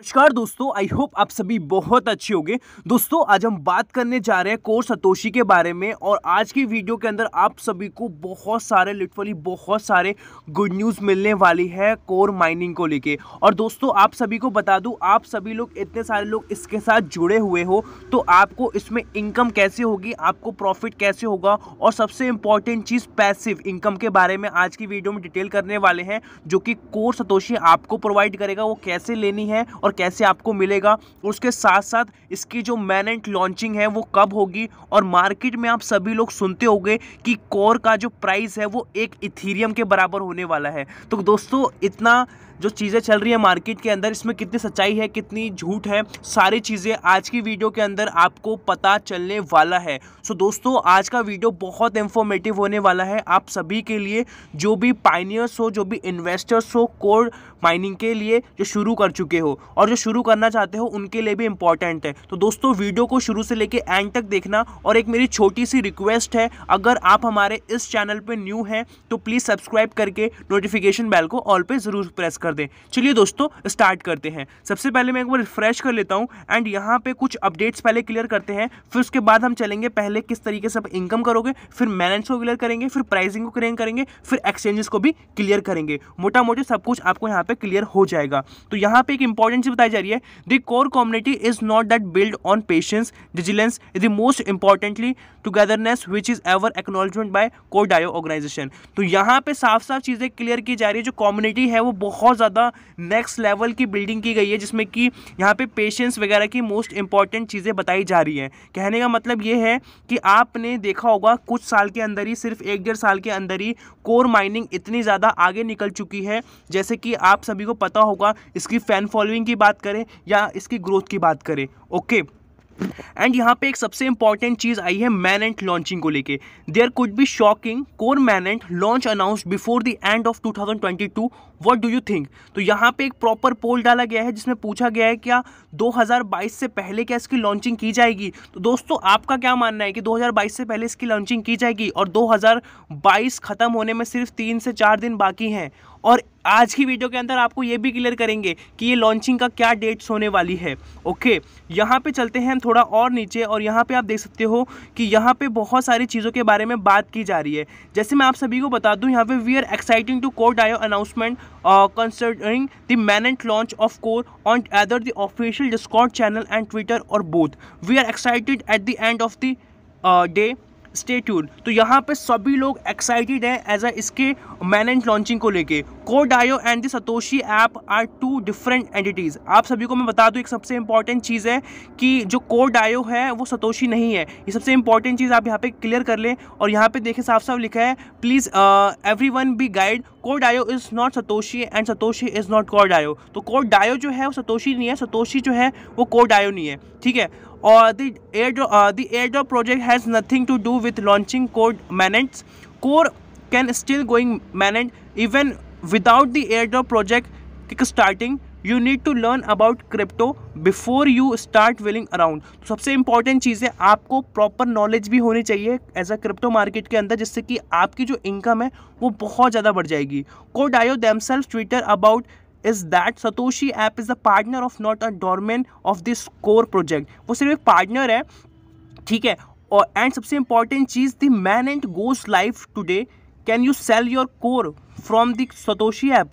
नमस्कार दोस्तों I hope आप सभी बहुत अच्छे होंगे। दोस्तों, आज हम बात करने जा रहे हैं कोर सतोशी के बारे में और आज की वीडियो के अंदर आप सभी को बहुत सारे लिटरली बहुत सारे गुड न्यूज़ मिलने वाली है कोर माइनिंग को लेके। और दोस्तों, आप सभी को बता दूँ, आप सभी लोग, इतने सारे लोग इसके साथ जुड़े हुए हो तो आपको इसमें इनकम कैसे होगी, आपको प्रॉफिट कैसे होगा और सबसे इंपॉर्टेंट चीज़ पैसिव इनकम के बारे में आज की वीडियो में डिटेल करने वाले हैं, जो कि कोर सतोशी आपको प्रोवाइड करेगा, वो कैसे लेनी है और कैसे आपको मिलेगा, उसके साथ साथ इसकी जो मैनेंट लॉन्चिंग है, वो कब होगी और मार्केट में आप सभी लोग सुनते होंगे कि कोर का जो प्राइस है, वो एक इथीरियम के बराबर होने वाला है। तो दोस्तों, इतना जो चीज़ें चल रही है मार्केट के अंदर, इसमें कितनी सच्चाई है, कितनी झूठ है, सारी चीज़ें आज की वीडियो के अंदर आपको पता चलने वाला है। सो दोस्तों, आज का वीडियो बहुत इंफॉर्मेटिव होने वाला है आप सभी के लिए, जो भी पाइनियर्स हो, जो भी इन्वेस्टर्स हो कोर माइनिंग के लिए जो शुरू कर चुके हो और जो शुरू करना चाहते हो, उनके लिए भी इंपॉर्टेंट है। तो दोस्तों, वीडियो को शुरू से लेके एंड तक देखना और एक मेरी छोटी सी रिक्वेस्ट है, अगर आप हमारे इस चैनल पर न्यू हैं तो प्लीज़ सब्सक्राइब करके नोटिफिकेशन बेल को ऑल पे ज़रूर प्रेस कर। दें। चलिए दोस्तों स्टार्ट करते हैं। सबसे पहले मैं एक बार रिफ्रेश कर लेता हूँ एंड यहाँ पे कुछ अपडेट्स पहले क्लियर करते हैं। फिर उसके बाद हम चलेंगे, पहले किस तरीके से आप इनकम करोगे, फिर मैनेज को क्लियर करेंगे, फिर प्राइसिंग को क्लियर करेंगे, फिर एक्सचेंजेस को भी क्लियर करेंगे। मोटा मोटी सब कुछ आपको यहाँ पे क्लियर हो जाएगा। तो यहाँ पे एक इंपॉर्टेंट चीज़ बताई जा रही है। The core community is not that build on patience diligence is the most importantly togetherness which is ever acknowledgement by core DAO organisation तो यहाँ पे साफ़ साफ़ चीज़ें क्लियर की जा रही है। जो कम्युनिटी है, वो बहुत ज़्यादा नेक्स्ट लेवल की बिल्डिंग की गई है, जिसमें कि यहाँ पे पेशेंस वगैरह की मोस्ट इंपॉर्टेंट चीज़ें बताई जा रही हैं। कहने का मतलब ये है कि आपने देखा होगा, कुछ साल के अंदर ही, सिर्फ़ एक डेढ़ साल के अंदर ही कोर माइनिंग इतनी ज़्यादा आगे निकल चुकी है। जैसे कि आप सभी को पता होगा, इसकी फ़ैन फॉलोइंग की बात करें या इसकी ग्रोथ की बात करें। ओके एंड यहाँ पे एक सबसे इंपॉर्टेंट चीज़ आई है मैनेंट लॉन्चिंग को लेके। There could be shocking core mainnet launch announce before the end of 2022 what do you think तो यहाँ पे एक प्रॉपर पोल डाला गया है जिसमें पूछा गया है क्या 2022 से पहले क्या इसकी लॉन्चिंग की जाएगी? तो दोस्तों, आपका क्या मानना है कि 2022 से पहले इसकी लॉन्चिंग की जाएगी और 2022 खत्म होने में सिर्फ़ तीन से चार दिन बाकी हैं? और आज की वीडियो के अंदर आपको ये भी क्लियर करेंगे कि ये लॉन्चिंग का क्या डेट्स होने वाली है। ओके यहाँ पे चलते हैं हम थोड़ा और नीचे और यहाँ पे आप देख सकते हो कि यहाँ पे बहुत सारी चीज़ों के बारे में बात की जा रही है। जैसे मैं आप सभी को बता दूँ, यहाँ पे we are exciting to core DAO announcement considering the mainnet launch of core on either the official Discord channel and Twitter और both we are excited at the end of the day stay tune तो यहाँ पे सभी लोग excited हैं as a इसके mainnet launching को लेके। Core DAO and the Satoshi app are two different entities आप सभी को मैं बता दूँ, एक सबसे इंपॉर्टेंट चीज़ है कि जो कोडायो है, वो सतोशी नहीं है। ये सबसे इंपॉर्टेंट चीज़ आप यहाँ पे क्लियर कर लें और यहाँ पे देखें साफ़ साफ़ लिखा है please everyone be guide core DAO is not Satoshi and Satoshi is not core DAO तो कोडायो जो है, वो सतोशी नहीं है सतोशी जो है, वो कोडायो नहीं है। ठीक है? और the airdrop project has nothing to do with launching core mainnet core can still going mainnet even without the airdrop project kick starting you need to learn about crypto before you start willing around तो सबसे important चीज़ है, आपको proper knowledge भी होनी चाहिए as a crypto market के अंदर, जिससे कि आपकी जो इनकम है, वो बहुत ज़्यादा बढ़ जाएगी। Core DAO them self Twitter about is that Satoshi app is a partner of not a doorman of this core project. वो सिर्फ़ एक पार्टनर है, ठीक है? और एंड सबसे important cheese the mainnet goes live today can you sell your core from the Satoshi app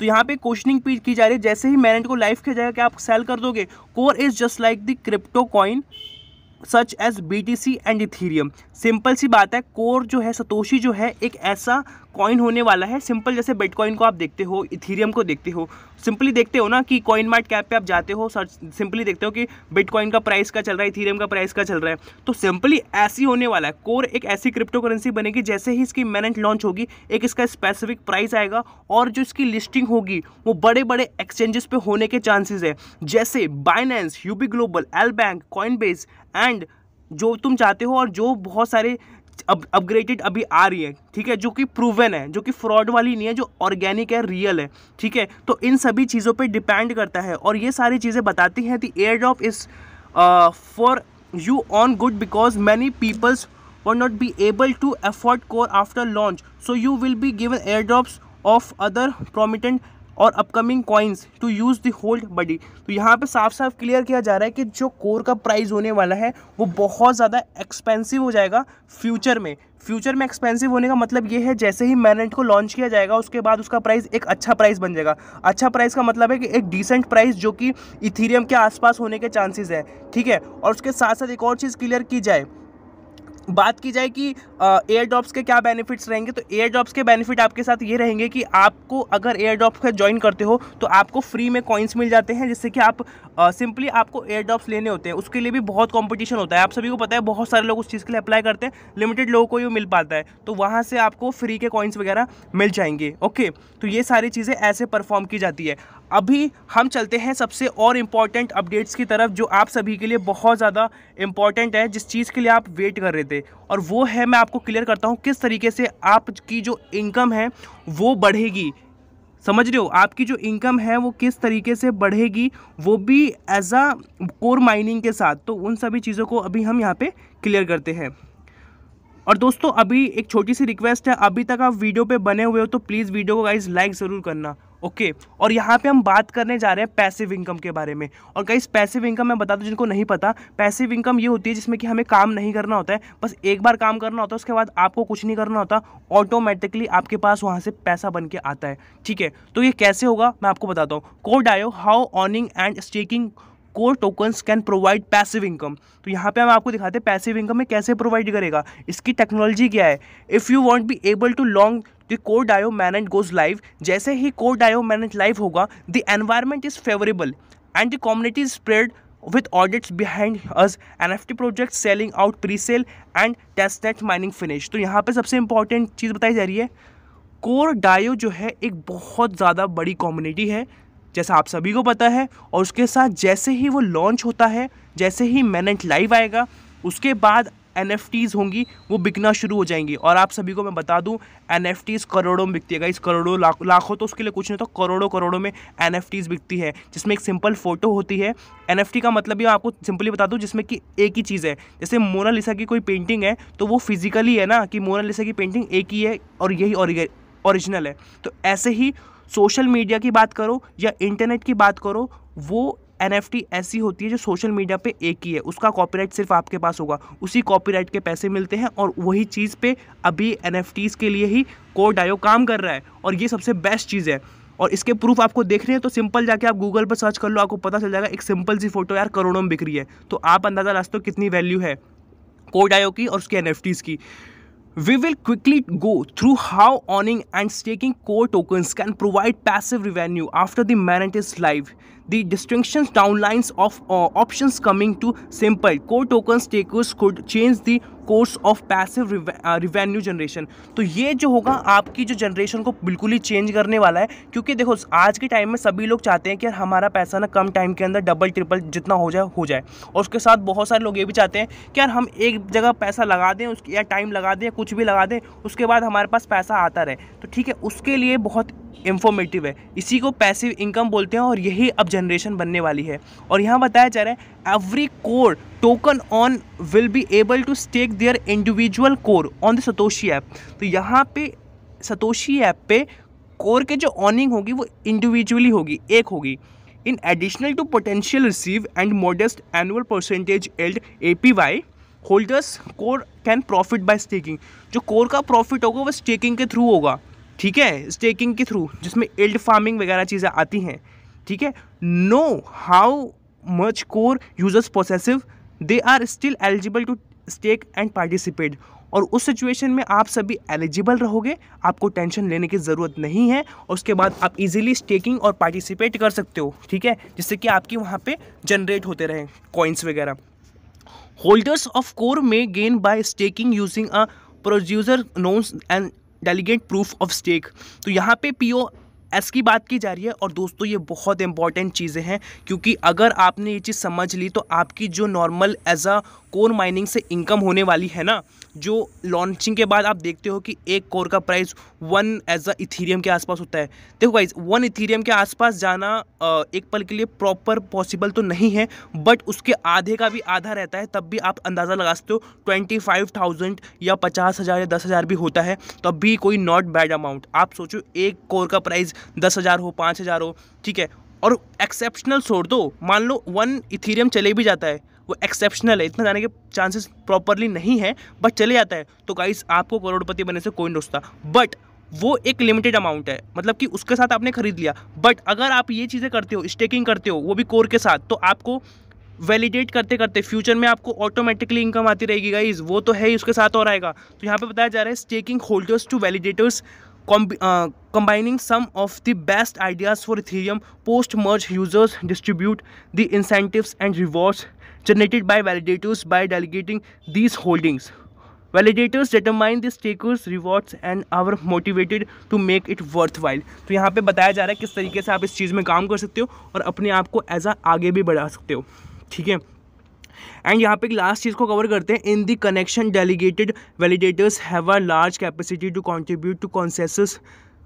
तो यहाँ पे क्वेश्चनिंग की जा रही है, जैसे ही मैनेंट को लाइफ किया जाएगा क्या आप सेल कर दोगे? Core is just like the crypto coin such as B T C and Ethereum simple सी बात है कोर जो है सतोशी जो है, एक ऐसा कॉइन होने वाला है सिंपल जैसे बिटकॉइन को आप देखते हो इथीरियम को देखते हो। सिंपली देखते हो ना कि कॉइन मार्ट कैप पे आप जाते हो सर्च सिंपली देखते हो कि बिटकॉइन का प्राइस का चल रहा है इथीरियम का प्राइस का चल रहा है। तो सिंपली ऐसी होने वाला है। कोर एक ऐसी क्रिप्टो करेंसी बनेगी, जैसे ही इसकी मैनेंट लॉन्च होगी, एक इसका स्पेसिफिक प्राइस आएगा और जो इसकी लिस्टिंग होगी, वो बड़े बड़े एक्सचेंजेस पे होने के चांसेस है। जैसे Binance UV global LBank Coinbase and जो तुम चाहते हो और जो बहुत सारे अब अपग्रेडेड अभी आ रही है, ठीक है? जो कि प्रूवन है, जो कि फ्रॉड वाली नहीं है, जो ऑर्गेनिक है रियल है, ठीक है? तो इन सभी चीज़ों पे डिपेंड करता है और ये सारी चीज़ें बताती हैं the airdrop is for you on good because many peoples were not be able to afford core after launch so you will be given airdrops of other prominent और upcoming coins to use the hold buddy तो यहाँ पे साफ़ साफ़ clear किया जा रहा है कि जो कोर का प्राइस होने वाला है, वो बहुत ज़्यादा एक्सपेंसिव हो जाएगा फ्यूचर में. फ्यूचर में एक्सपेंसिव होने का मतलब ये है, जैसे ही मैनेट को लॉन्च किया जाएगा, उसके बाद उसका प्राइस एक अच्छा प्राइस बन जाएगा. अच्छा प्राइस का मतलब है कि एक डिसेंट प्राइस जो कि इथीरियम के आसपास होने के चांसेस है. ठीक है? और उसके साथ साथ एक और चीज़ क्लियर की जाए बात की जाए कि एयर ड्रॉप्स के क्या बेनिफिट्स रहेंगे तो एयर ड्रॉप्स के बेनिफिट आपके साथ ये रहेंगे कि आपको अगर एयर ड्रॉप्स का ज्वाइन करते हो तो आपको फ्री में कॉइन्स मिल जाते हैं, जिससे कि आप सिंपली आपको एयर ड्रॉप्स लेने होते हैं। उसके लिए भी बहुत कॉम्पिटिशन होता है। आप सभी को पता है, बहुत सारे लोग उस चीज़ के लिए अप्लाई करते हैं लिमिटेड लोगों को ही मिल पाता है। तो वहाँ से आपको फ्री के कॉइन्स वगैरह मिल जाएँगे ओके तो ये सारी चीज़ें ऐसे परफॉर्म की जाती है। अभी हम चलते हैं सबसे और इंपॉर्टेंट अपडेट्स की तरफ़, जो आप सभी के लिए बहुत ज़्यादा इंपॉर्टेंट है, जिस चीज़ के लिए आप वेट कर रहे थे। और वो है, मैं आपको क्लियर करता हूँ किस तरीके से आपकी जो इनकम है, वो बढ़ेगी। समझ रहे हो? आपकी जो इनकम है, वो किस तरीके से बढ़ेगी, वो भी एज अ कोर माइनिंग के साथ। तो उन सभी चीज़ों को अभी हम यहाँ पे क्लियर करते हैं। और दोस्तों, अभी एक छोटी सी रिक्वेस्ट है, अभी तक आप वीडियो पे बने हुए हो तो प्लीज़ वीडियो को गाइज़ लाइक ज़रूर करना। ओके. और यहाँ पे हम बात करने जा रहे हैं पैसिव इनकम के बारे में। और कई पैसिव इनकम मैं बता दूँ, जिनको नहीं पता पैसिव इनकम ये होती है जिसमें कि हमें काम नहीं करना होता है, बस एक बार काम करना होता है, उसके बाद आपको कुछ नहीं करना होता ऑटोमेटिकली आपके पास वहाँ से पैसा बन के आता है, ठीक है? तो ये कैसे होगा, मैं आपको बताता हूँ। Core DAO how owning and staking core tokens can provide passive income तो यहाँ पे हम आपको दिखाते हैं पैसिव इनकम में कैसे प्रोवाइड करेगा, इसकी टेक्नोलॉजी क्या है? If you want be able to long the core DAO mainnet goes live जैसे ही कोर डायो मैनेट लाइव होगा the environment is favourable and the community is spread with audits behind us. NFT projects selling out pre-sale and testnet mining finish. तो यहाँ पे सबसे important चीज़ बताई जा रही है कोर डायो जो है एक बहुत ज़्यादा बड़ी कम्युनिटी है, जैसा आप सभी को पता है। और उसके साथ जैसे ही वो लॉन्च होता है, जैसे ही मैनेट लाइव आएगा, उसके बाद एन होंगी, वो बिकना शुरू हो जाएँगी। और आप सभी को मैं बता दूँ एन करोड़ों में बिकती है। इस करोड़ों, लाख, लाखों तो उसके लिए कुछ नहीं तो करोड़ों करोड़ों में एन बिकती है, जिसमें एक सिंपल फ़ोटो होती है। एनएफटी का मतलब ये आपको सिंपली बता दूँ, जिसमें कि एक ही चीज़ है। जैसे मोनालिसा की कोई पेंटिंग है तो वो फिजिकली है ना, कि मोनालिसा की पेंटिंग एक ही है और यही ओरिजिनल है। तो ऐसे ही सोशल मीडिया की बात करो या इंटरनेट की बात करो, वो NFT ऐसी होती है जो सोशल मीडिया पे एक ही है। उसका कॉपीराइट सिर्फ़ आपके पास होगा। उसी कॉपीराइट के पैसे मिलते हैं और वही चीज़ पे अभी एन के लिए ही कोड आयो काम कर रहा है और ये सबसे बेस्ट चीज़ है। और इसके प्रूफ आपको देख रहे हैं तो सिंपल जाके आप गूगल पर सर्च कर लो, आपको पता चल जाएगा एक सिंपल सी फ़ोटो यार करोड़ों में बिक रही है। तो आप अंदाज़ा ला हो कितनी वैल्यू है कोड आयो की और उसकी एन की। We will quickly go through how owning and staking core tokens can provide passive revenue after the mainnet is live. The distinctions downlines of uh, options coming to simple. Core token stakers could change the course of passive revenue generation तो ये जो होगा आपकी जो generation को बिल्कुल ही change करने वाला है क्योंकि देखो आज के टाइम में सभी लोग चाहते हैं कि हमारा पैसा ना कम टाइम के अंदर डबल ट्रिपल जितना हो जाए हो जाए। और उसके साथ बहुत सारे लोग ये भी चाहते हैं कि यार हम एक जगह पैसा लगा दें उसकी या टाइम लगा दें कुछ भी लगा दें उसके बाद हमारे पास पैसा आता रहे। तो ठीक है उसके लिए बहुत इंफॉर्मेटिव है। इसी को पैसिव इनकम बोलते हैं और यही अब जनरेशन बनने वाली है। और यहाँ बताया जा रहा है every core token on will be able to stake their individual core on the Satoshi app तो यहाँ पे सतोशी ऐप पे कोर के जो ऑनिंग होगी, वो इंडिविजुअली होगी, एक होगी। In additional to potential receive and modest annual percentage yield A P Y holders core can profit by staking जो कोर का प्रॉफिट होगा, वो स्टेकिंग के थ्रू होगा। ठीक है? स्टेकिंग के थ्रू जिसमें एल्ड फ़ार्मिंग वगैरह चीज़ें आती हैं, ठीक है? No how much core users processive they are still eligible to stake and participate और उस सिचुएशन में आप सभी एलिजिबल रहोगे, आपको टेंशन लेने की ज़रूरत नहीं है, और उसके बाद आप इजीली स्टेकिंग और पार्टिसिपेट कर सकते हो, ठीक है? जिससे कि आपकी वहाँ पे जनरेट होते रहें कॉइन्स वगैरह। Holders of core may gain by staking using a producer nonce and delegate proof of stake. तो यहाँ पे पीओ एस की बात की जा रही है और दोस्तों ये बहुत इंपॉर्टेंट चीज़ें हैं, क्योंकि अगर आपने ये चीज़ समझ ली तो आपकी जो normal as a core mining से इनकम होने वाली है ना जो लॉन्चिंग के बाद आप देखते हो कि एक कोर का price one as a Ethereum के आसपास होता है। देखो गाइज़ वन इथीरियम के आसपास जाना एक पल के लिए प्रॉपर पॉसिबल तो नहीं है बट उसके आधे का भी आधा रहता है, तब भी आप अंदाज़ा लगा सकते हो ट्वेंटी फाइव थाउज़ेंड या पचास हज़ार या दस हज़ार भी होता है, तब भी कोई नॉट बैड अमाउंट आप सोचो, एक कोर का प्राइस दस हज़ार हो, पाँच हज़ार हो, ठीक है? और एक्सेप्शनल छोड़ दो, मान लो वन इथीरियम चले भी जाता है वो एक्सेप्शनल है। इतना जाने के चांसेस प्रॉपरली नहीं है बट चले जाता है। तो गाइस आपको करोड़पति बनने से कोई रोकता। बट वो एक लिमिटेड अमाउंट है। मतलब कि उसके साथ आपने खरीद लिया। बट अगर आप ये चीज़ें करते हो स्टेकिंग करते हो, वो भी कोर के साथ तो आपको वैलिडेट करते करते फ्यूचर में आपको ऑटोमेटिकली इनकम आती रहेगी गाइज़ वो तो है ही, उसके साथ और आएगा। तो यहाँ पे बताया जा रहा है staking holders to validators combining some of the best ideas for ethereum post merge users, distribute the incentives and rewards generated by validators by delegating these holdings. Validators determine the stakers rewards and are motivated to make it worthwhile. तो यहाँ पे बताया जा रहा है किस तरीके से आप इस चीज़ में काम कर सकते हो और अपने आप को एज आ आगे भी बढ़ा सकते हो। ठीक है? एंड यहाँ पे लास्ट चीज़ को कवर करते हैं। In the connection delegated validators have a large capacity to contribute to consensus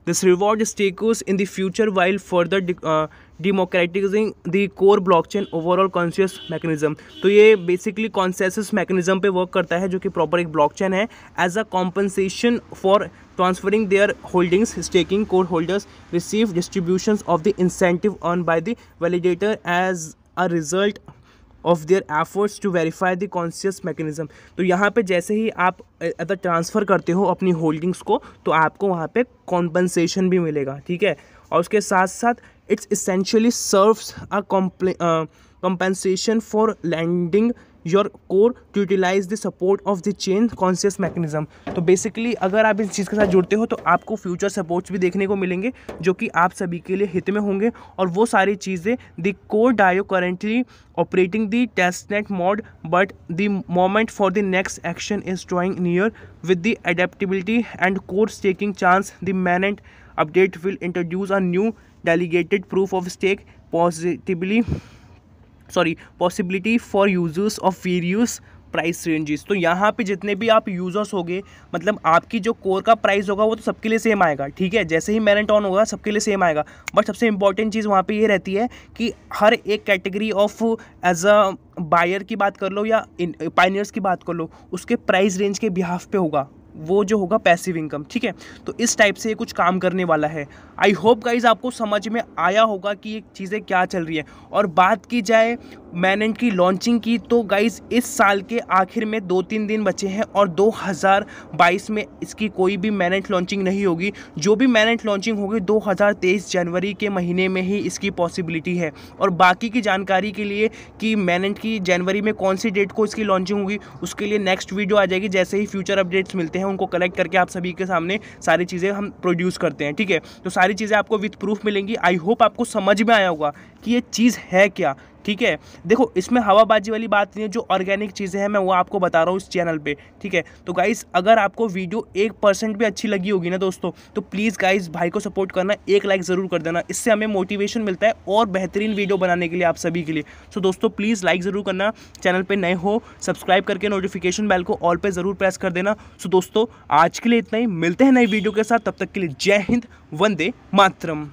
this reward stakers in the future while further democratising the core blockchain overall consensus mechanism तो ये basically consensus mechanism पे work करता है जो कि proper एक blockchain है as a compensation for transferring their holdings staking code holders receive distributions of the incentive earned by the validator as a result of their efforts to verify the consensus mechanism तो यहाँ पे जैसे ही आप अगर transfer करते हो अपनी holdings को तो आपको वहाँ पे कॉम्पनसेशन भी मिलेगा, ठीक है? और उसके साथ साथ it's essentially serves a compensation for lending your core to utilise the support of the change consensus mechanism तो बेसिकली अगर आप इस चीज़ के साथ जुड़ते हो तो आपको फ्यूचर सपोर्ट्स भी देखने को मिलेंगे, जो कि आप सभी के लिए हित में होंगे। और वो सारी चीज़ें the Core DAO currently operating the testnet mode but the moment for the next action is drawing near with the adaptability and course taking chance the mainnet update will introduce a new delegated proof of stake positively sorry possibility for users of various price ranges तो यहाँ पे जितने भी आप users होंगे मतलब आपकी जो कोर का प्राइस होगा, वो तो सबके लिए सेम आएगा, ठीक है? जैसे ही मैरेंट ऑन होगा, सबके लिए सेम आएगा. बट सबसे इंपॉर्टेंट चीज़ वहाँ पे ये रहती है कि हर एक category of age a buyer की बात कर लो या पाइनियर्स की बात कर लो, उसके प्राइस रेंज के बिहाफ पे होगा. वो जो होगा पैसिव इनकम ठीक है? तो इस टाइप से ये कुछ काम करने वाला है। आई होप गाइज़ आपको समझ में आया होगा कि ये चीज़ें क्या चल रही है। और बात की जाए मैनेंट की लॉन्चिंग की तो गाइज़ इस साल के आखिर में दो तीन दिन बचे हैं और 2022 में इसकी कोई भी मैनेंट लॉन्चिंग नहीं होगी। जो भी मैनेंट लॉन्चिंग होगी 2023 जनवरी के महीने में ही इसकी पॉसिबिलिटी है। और बाकी की जानकारी के लिए कि मैनेंट की जनवरी में कौन सी डेट को इसकी लॉन्चिंग होगी, उसके लिए नेक्स्ट वीडियो आ जाएगी। जैसे ही फ्यूचर अपडेट्स मिलते हैं, उनको कलेक्ट करके आप सभी के सामने सारी चीज़ें हम प्रोड्यूस करते हैं, ठीक है? तो सारी चीज़ें आपको विथ प्रूफ मिलेंगी। आई होप आपको समझ में आया होगा कि ये चीज़ है क्या। ठीक है? देखो, इसमें हवाबाजी वाली बात नहीं है, जो ऑर्गेनिक चीज़ें हैं, मैं वो आपको बता रहा हूँ इस चैनल पे, ठीक है? तो गाइस अगर आपको वीडियो एक परसेंट भी अच्छी लगी होगी ना दोस्तों तो प्लीज़ गाइस भाई को सपोर्ट करना, एक लाइक ज़रूर कर देना। इससे हमें मोटिवेशन मिलता है और बेहतरीन वीडियो बनाने के लिए आप सभी के लिए। सो दोस्तों प्लीज़ लाइक ज़रूर करना चैनल पर नए हो सब्सक्राइब करके नोटिफिकेशन बेल को ऑल पर ज़रूर प्रेस कर देना। सो दोस्तों, आज के लिए इतना ही, मिलते हैं नई वीडियो के साथ, तब तक के लिए जय हिंद, वंदे मातरम।